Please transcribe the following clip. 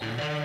Bye.